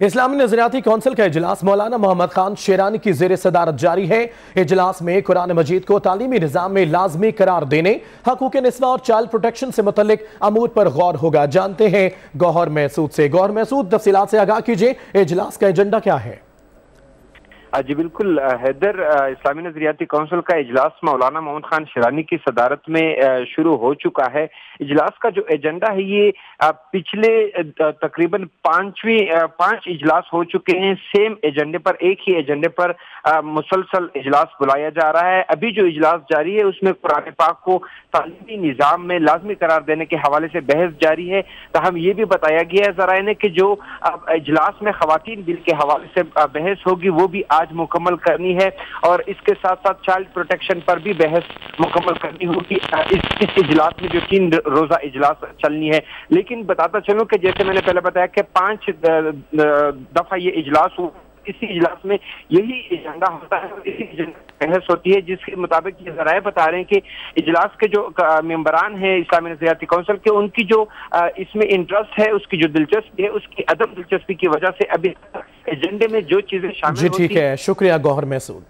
इस्लामी नजरियाती council का इजलास मौलाना मोहम्मद खान शेरानी की जेर सदारत जारी है। इजलास में कुरान मजीद को तालीमी निज़ाम में लाजमी करार देने, हकूक नस्वा और चाइल्ड प्रोटेक्शन से मुतलिक अमूर पर गौर होगा। जानते हैं, गौहर महसूद से। गौर महसूद तफसीत से आगाह कीजिए, इजलास का एजेंडा क्या है? जी, बिल्कुल हैदर इस्लामी नजरियाती कौंसिल का इजलास मौलाना मोहम्मद खान शिरानी की सदारत में शुरू हो चुका है। इजलास का जो एजेंडा है, ये पिछले तकरीबन पांचवी पाँच इजलास हो चुके हैं। सेम एजेंडे पर, एक ही एजेंडे पर मुसलसल इजलास बुलाया जा रहा है। अभी जो इजलास जारी है, उसमें कुरान पाक को तालीमी निज़ाम में लाजमी करार देने के हवाले से बहस जारी है। तहम ये भी बताया गया है जरा ने कि जो इजलास में खातन बिल के हवाले से बहस होगी, वो भी आज मुकम्मल करनी है और इसके साथ साथ चाइल्ड प्रोटेक्शन पर भी बहस मुकम्मल करनी होगी। इस, इस इजलास में जो तीन रोजा इजलास चलनी है। लेकिन बताता चलूँ कि जैसे मैंने पहले बताया कि पाँच दफ़ा ये इजलास हुआ। इसी इजलास में यही एजेंडा होता है इसी बहस होती है जिसके मुताबिक ये जराए बता रहे हैं कि इजलास के जो मेम्बरान हैं इस्लामी नजरियाती कौंसिल के उनकी जो इसमें इंटरेस्ट है उसकी जो दिलचस्पी है उसकी अदम दिलचस्पी की वजह से अभी एजेंडे में जो चीज़ें शामिल जी ठीक है। शुक्रिया गौहर महसूद।